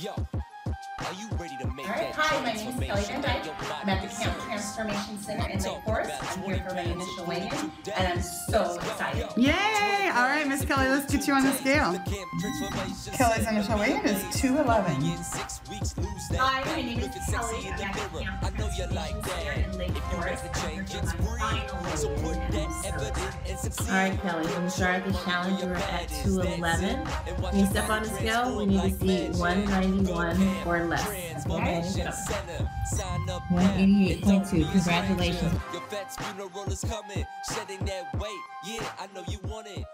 Yo, are you ready to make All right, that hi, my name is Kelly Van Dyke. I'm at the Camp? Transformation Center in Lake Forest. I'm here for my initial weigh-in, and I'm so excited. Yay! All right, Miss Kelly, let's get you on the scale. Kelly's initial weigh-in is 211. Hi, my name is Kelly. I'm at the Camp Transformation Center in Lake Forest. I'm here for my All right, Kelly, when the challenge, we're at 211. When you step on the scale, we need to see 191 or less. Okay? 188.2. Congratulations. Your vet's funeral is coming, shedding that weight. Yeah, I know you want it.